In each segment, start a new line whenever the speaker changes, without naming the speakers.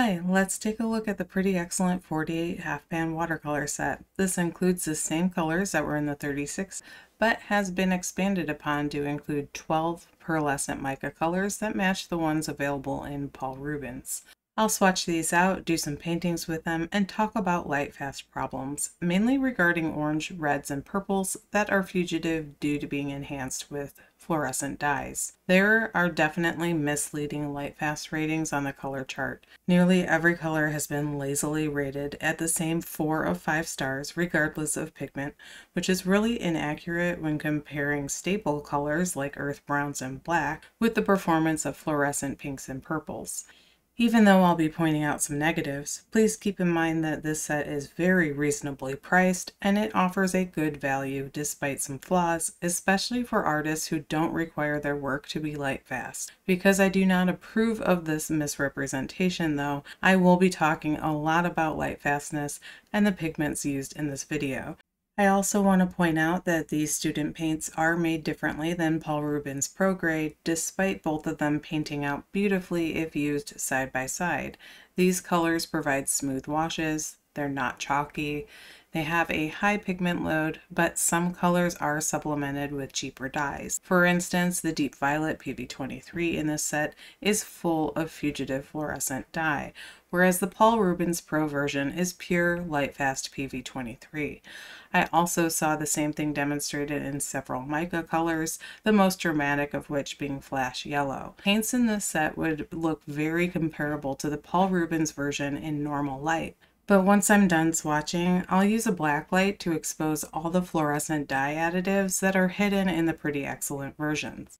Hi, let's take a look at the pretty excellent 48 half pan watercolor set. This includes the same colors that were in the 36, but has been expanded upon to include 12 pearlescent mica colors that match the ones available in Paul Rubens. I'll swatch these out, do some paintings with them, and talk about light fast problems, mainly regarding orange, reds, and purples that are fugitive due to being enhanced with fluorescent dyes. There are definitely misleading light-fast ratings on the color chart. Nearly every color has been lazily rated at the same 4 of 5 stars regardless of pigment, which is really inaccurate when comparing staple colors like earth browns and black with the performance of fluorescent pinks and purples. Even though I'll be pointing out some negatives, please keep in mind that this set is very reasonably priced and it offers a good value despite some flaws, especially for artists who don't require their work to be light fast. Because I do not approve of this misrepresentation though, I will be talking a lot about light fastness and the pigments used in this video. I also want to point out that these student paints are made differently than Paul Rubens Pro Grade, despite both of them painting out beautifully if used side by side. These colors provide smooth washes, they're not chalky, they have a high pigment load, but some colors are supplemented with cheaper dyes. For instance, the deep violet PV23 in this set is full of fugitive fluorescent dye, whereas the Paul Rubens Pro version is pure light fast PV23. I also saw the same thing demonstrated in several mica colors, the most dramatic of which being flash yellow. Paints in this set would look very comparable to the Paul Rubens version in normal light. But once I'm done swatching, I'll use a black light to expose all the fluorescent dye additives that are hidden in the pretty excellent versions.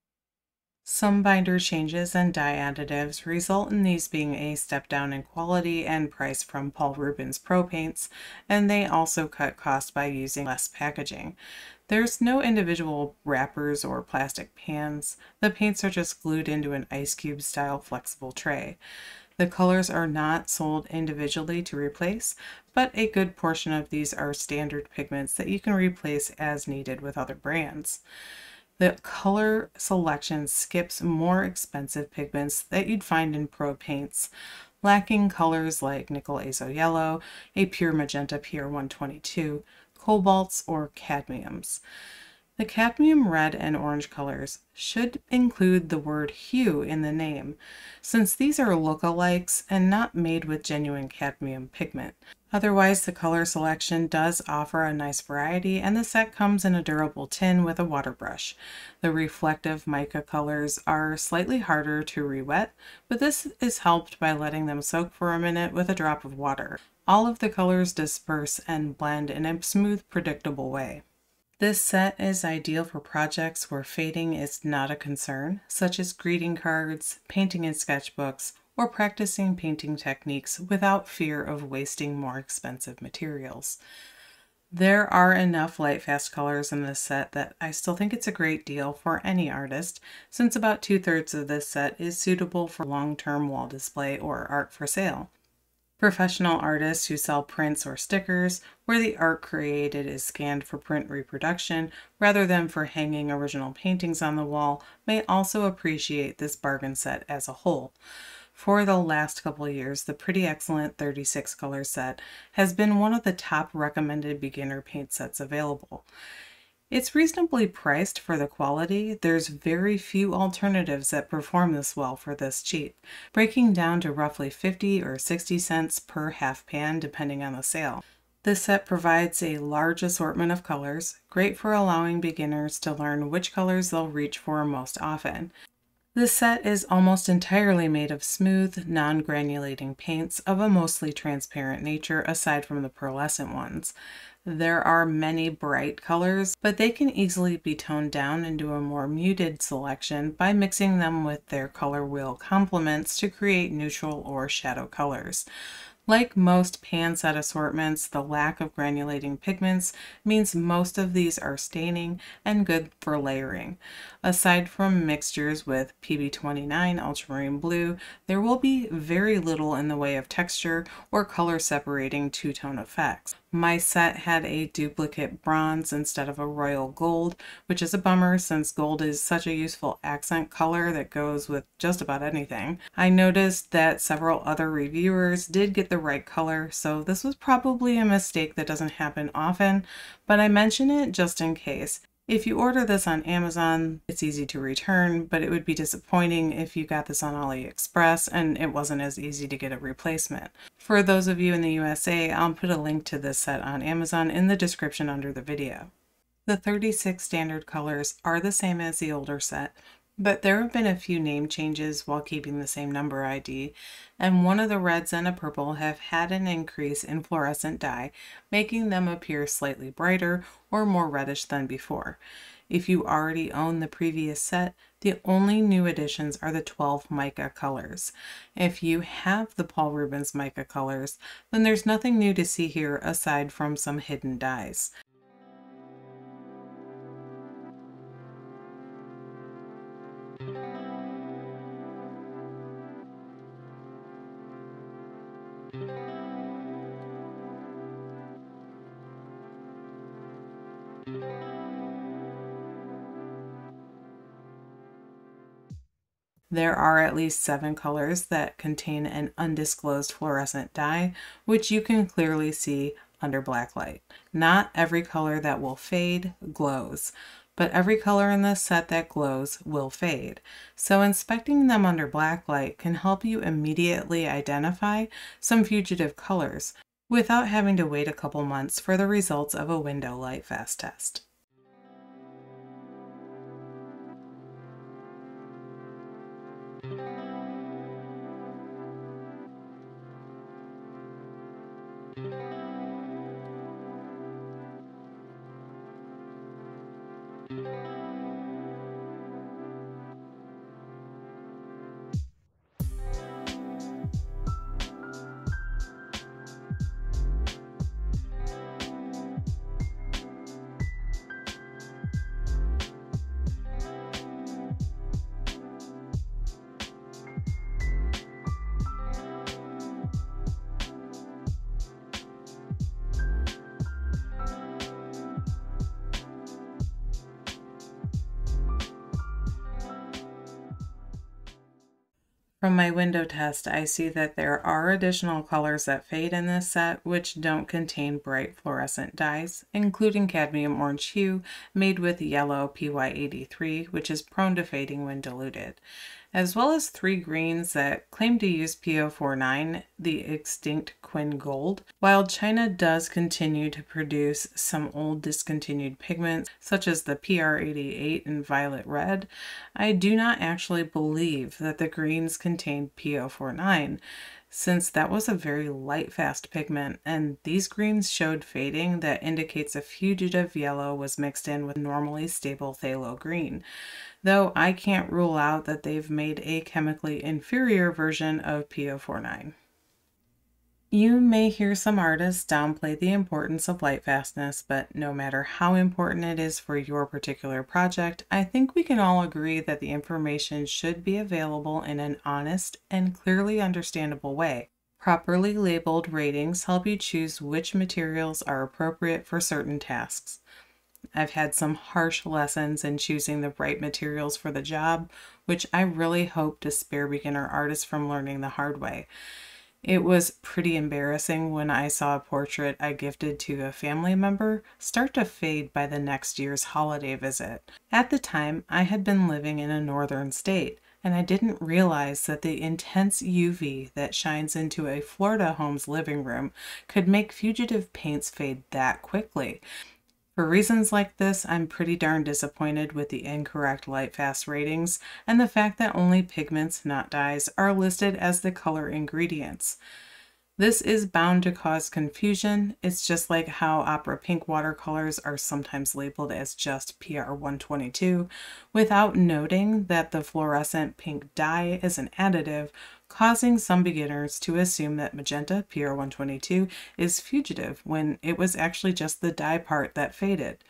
Some binder changes and dye additives result in these being a step down in quality and price from Paul Rubens Pro paints, and they also cut cost by using less packaging. There's no individual wrappers or plastic pans. The paints are just glued into an ice cube style flexible tray. The colors are not sold individually to replace, but a good portion of these are standard pigments that you can replace as needed with other brands. The color selection skips more expensive pigments that you'd find in pro paints, lacking colors like nickel azo yellow, a pure magenta PR122, cobalts, or cadmiums. The cadmium red and orange colors should include the word hue in the name, since these are lookalikes and not made with genuine cadmium pigment. Otherwise, the color selection does offer a nice variety, and the set comes in a durable tin with a water brush. The reflective mica colors are slightly harder to re-wet, but this is helped by letting them soak for a minute with a drop of water. All of the colors disperse and blend in a smooth, predictable way. This set is ideal for projects where fading is not a concern, such as greeting cards, painting in sketchbooks, or practicing painting techniques without fear of wasting more expensive materials. There are enough light fast colors in this set that I still think it's a great deal for any artist, since about two-thirds of this set is suitable for long-term wall display or art for sale professional artists who sell prints or stickers, where the art created is scanned for print reproduction rather than for hanging original paintings on the wall, may also appreciate this bargain set as a whole. For the last couple years, the Pretty Excellent 36 color set has been one of the top recommended beginner paint sets available. It's reasonably priced for the quality. There's very few alternatives that perform this well for this cheap, breaking down to roughly 50 or 60 cents per half pan depending on the sale. This set provides a large assortment of colors, great for allowing beginners to learn which colors they'll reach for most often. This set is almost entirely made of smooth, non-granulating paints of a mostly transparent nature aside from the pearlescent ones. There are many bright colors, but they can easily be toned down into a more muted selection by mixing them with their color wheel complements to create neutral or shadow colors. Like most pan set assortments, the lack of granulating pigments means most of these are staining and good for layering. Aside from mixtures with PB29 ultramarine blue, there will be very little in the way of texture or color separating two-tone effects. My set had a duplicate bronze instead of a royal gold, which is a bummer since gold is such a useful accent color that goes with just about anything. I noticed that several other reviewers did get the right color, so this was probably a mistake that doesn't happen often, but I mention it just in case. If you order this on Amazon, it's easy to return, but it would be disappointing if you got this on AliExpress and it wasn't as easy to get a replacement. For those of you in the USA, I'll put a link to this set on Amazon in the description under the video. The 36 standard colors are the same as the older set, but there have been a few name changes while keeping the same number ID, and one of the reds and a purple have had an increase in fluorescent dye, making them appear slightly brighter or more reddish than before. If you already own the previous set, the only new additions are the 12 mica colors. If you have the Paul Rubens mica colors, then there's nothing new to see here aside from some hidden dyes. There are at least seven colors that contain an undisclosed fluorescent dye, which you can clearly see under black light. Not every color that will fade glows, but every color in this set that glows will fade. So inspecting them under black light can help you immediately identify some fugitive colors without having to wait a couple months for the results of a window light fast test. From my window test, I see that there are additional colors that fade in this set which don't contain bright fluorescent dyes, including cadmium orange hue made with yellow PY83, which is prone to fading when diluted as well as three greens that claim to use PO49, the extinct Quin Gold. While China does continue to produce some old discontinued pigments, such as the PR88 and Violet Red, I do not actually believe that the greens contain PO49 since that was a very light fast pigment and these greens showed fading that indicates a fugitive yellow was mixed in with normally stable phthalo green though I can't rule out that they've made a chemically inferior version of PO49. You may hear some artists downplay the importance of light fastness, but no matter how important it is for your particular project, I think we can all agree that the information should be available in an honest and clearly understandable way. Properly labeled ratings help you choose which materials are appropriate for certain tasks. I've had some harsh lessons in choosing the right materials for the job, which I really hope to spare beginner artists from learning the hard way. It was pretty embarrassing when I saw a portrait I gifted to a family member start to fade by the next year's holiday visit. At the time, I had been living in a northern state, and I didn't realize that the intense UV that shines into a Florida home's living room could make fugitive paints fade that quickly. For reasons like this, I'm pretty darn disappointed with the incorrect light fast ratings and the fact that only pigments, not dyes, are listed as the color ingredients. This is bound to cause confusion. It's just like how opera pink watercolors are sometimes labeled as just PR122 without noting that the fluorescent pink dye is an additive causing some beginners to assume that magenta PR122 is fugitive when it was actually just the dye part that faded.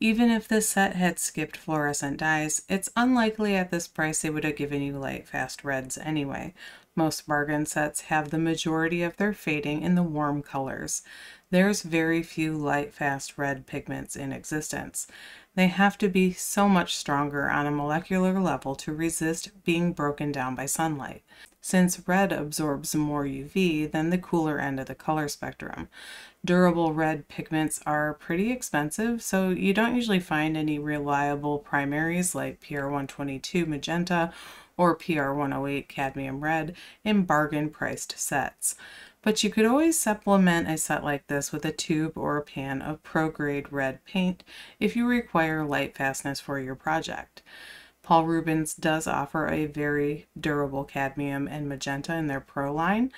Even if this set had skipped fluorescent dyes, it's unlikely at this price they would have given you light fast reds anyway. Most bargain sets have the majority of their fading in the warm colors. There's very few light fast red pigments in existence. They have to be so much stronger on a molecular level to resist being broken down by sunlight, since red absorbs more UV than the cooler end of the color spectrum. Durable red pigments are pretty expensive, so you don't usually find any reliable primaries like PR122 magenta or PR108 cadmium red in bargain priced sets. But you could always supplement a set like this with a tube or a pan of pro-grade red paint if you require light fastness for your project. Paul Rubens does offer a very durable cadmium and magenta in their Pro line.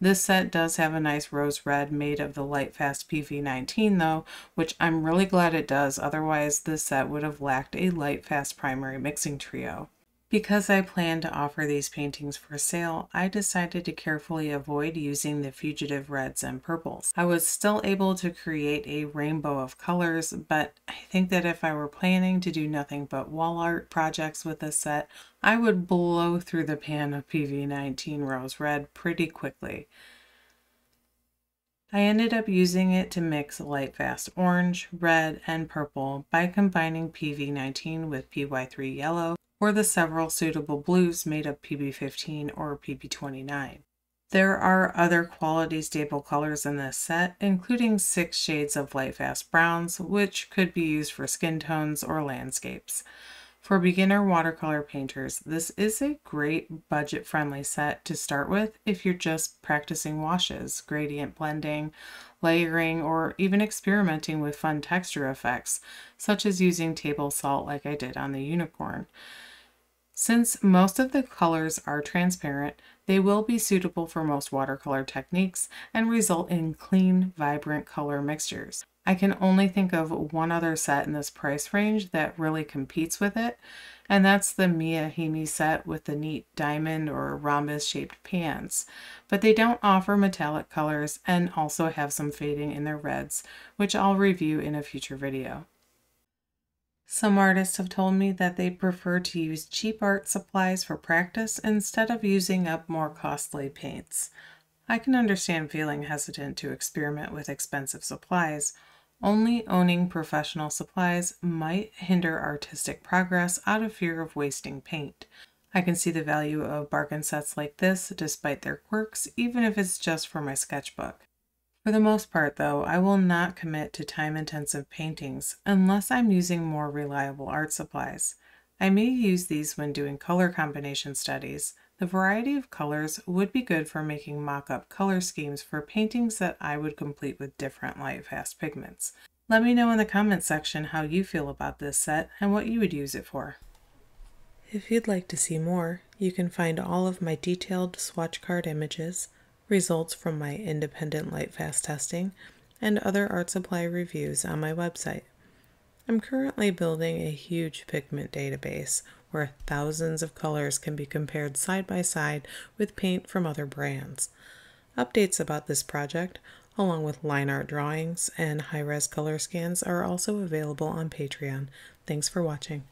This set does have a nice rose red made of the Light Fast PV19 though, which I'm really glad it does, otherwise this set would have lacked a Light Fast primary mixing trio. Because I plan to offer these paintings for sale, I decided to carefully avoid using the fugitive reds and purples. I was still able to create a rainbow of colors, but I think that if I were planning to do nothing but wall art projects with this set, I would blow through the pan of PV19 Rose Red pretty quickly. I ended up using it to mix light fast orange, red, and purple by combining PV19 with PY3 yellow or the several suitable blues made of PB15 or PB29. There are other quality stable colors in this set, including six shades of light fast browns, which could be used for skin tones or landscapes. For beginner watercolor painters, this is a great budget-friendly set to start with if you're just practicing washes, gradient blending, layering, or even experimenting with fun texture effects, such as using table salt like I did on the unicorn. Since most of the colors are transparent, they will be suitable for most watercolor techniques and result in clean, vibrant color mixtures. I can only think of one other set in this price range that really competes with it, and that's the Miya Himi set with the neat diamond or rhombus shaped pans. But they don't offer metallic colors and also have some fading in their reds, which I'll review in a future video. Some artists have told me that they prefer to use cheap art supplies for practice instead of using up more costly paints. I can understand feeling hesitant to experiment with expensive supplies. Only owning professional supplies might hinder artistic progress out of fear of wasting paint. I can see the value of bargain sets like this despite their quirks, even if it's just for my sketchbook. For the most part, though, I will not commit to time-intensive paintings unless I'm using more reliable art supplies. I may use these when doing color combination studies. The variety of colors would be good for making mock-up color schemes for paintings that I would complete with different light-fast pigments. Let me know in the comments section how you feel about this set and what you would use it for. If you'd like to see more, you can find all of my detailed swatch card images, results from my independent Lightfast testing, and other art supply reviews on my website. I'm currently building a huge pigment database where thousands of colors can be compared side by side with paint from other brands. Updates about this project, along with line art drawings and high-res color scans, are also available on Patreon. Thanks for watching.